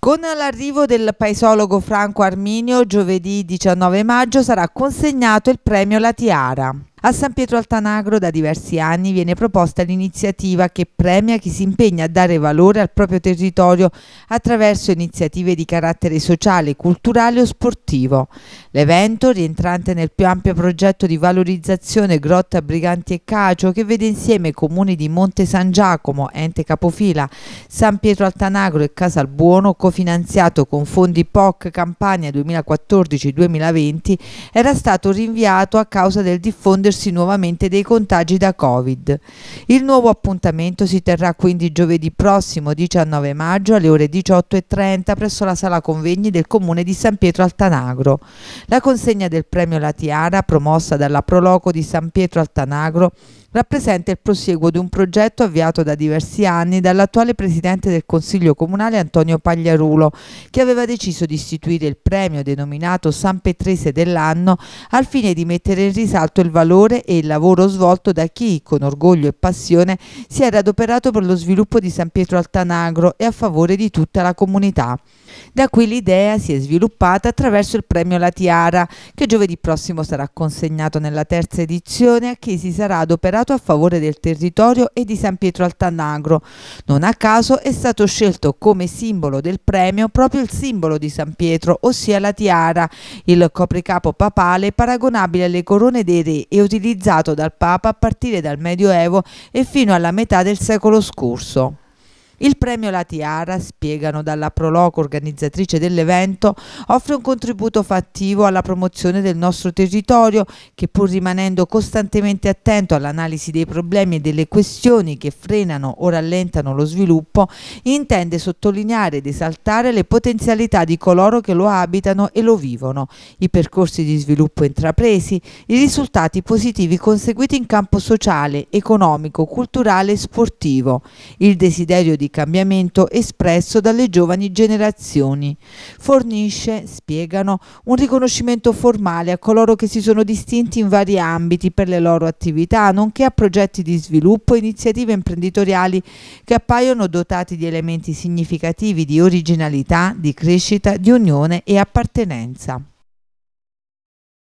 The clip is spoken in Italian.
Con l'arrivo del paesologo Franco Arminio, giovedì 19 maggio sarà consegnato il premio La Tiara. A San Pietro Altanagro da diversi anni viene proposta l'iniziativa che premia chi si impegna a dare valore al proprio territorio attraverso iniziative di carattere sociale, culturale o sportivo. L'evento, rientrante nel più ampio progetto di valorizzazione Grotta Briganti e Cacio, che vede insieme i comuni di Monte San Giacomo, ente capofila, San Pietro Altanagro e Casalbuono, cofinanziato con fondi POC Campania 2014-2020, era stato rinviato a causa del diffondersi diffondersi nuovamente dei contagi da Covid. Il nuovo appuntamento si terrà quindi giovedì prossimo 19 maggio alle ore 18.30 presso la sala convegni del comune di San Pietro Altanagro. La consegna del premio La Tiara, promossa dalla Proloco di San Pietro Altanagro, rappresenta il prosieguo di un progetto avviato da diversi anni dall'attuale presidente del Consiglio Comunale Antonio Pagliarulo, che aveva deciso di istituire il premio denominato San Petrese dell'anno al fine di mettere in risalto il valore e il lavoro svolto da chi, con orgoglio e passione, si era adoperato per lo sviluppo di San Pietro Altanagro e a favore di tutta la comunità. Da qui l'idea si è sviluppata attraverso il premio La Tiara, che giovedì prossimo sarà consegnato nella terza edizione a chi si sarà adoperato a favore del territorio e di San Pietro Altanagro. Non a caso è stato scelto come simbolo del premio proprio il simbolo di San Pietro, ossia la tiara, il copricapo papale paragonabile alle corone dei re e utilizzato dal Papa a partire dal Medioevo e fino alla metà del secolo scorso. Il premio La Tiara, spiegano dalla Proloco organizzatrice dell'evento, offre un contributo fattivo alla promozione del nostro territorio che pur rimanendo costantemente attento all'analisi dei problemi e delle questioni che frenano o rallentano lo sviluppo, intende sottolineare ed esaltare le potenzialità di coloro che lo abitano e lo vivono, i percorsi di sviluppo intrapresi, i risultati positivi conseguiti in campo sociale, economico, culturale e sportivo, il desiderio cambiamento espresso dalle giovani generazioni. Fornisce, spiegano, un riconoscimento formale a coloro che si sono distinti in vari ambiti per le loro attività, nonché a progetti di sviluppo e iniziative imprenditoriali che appaiono dotati di elementi significativi di originalità, di crescita, di unione e appartenenza.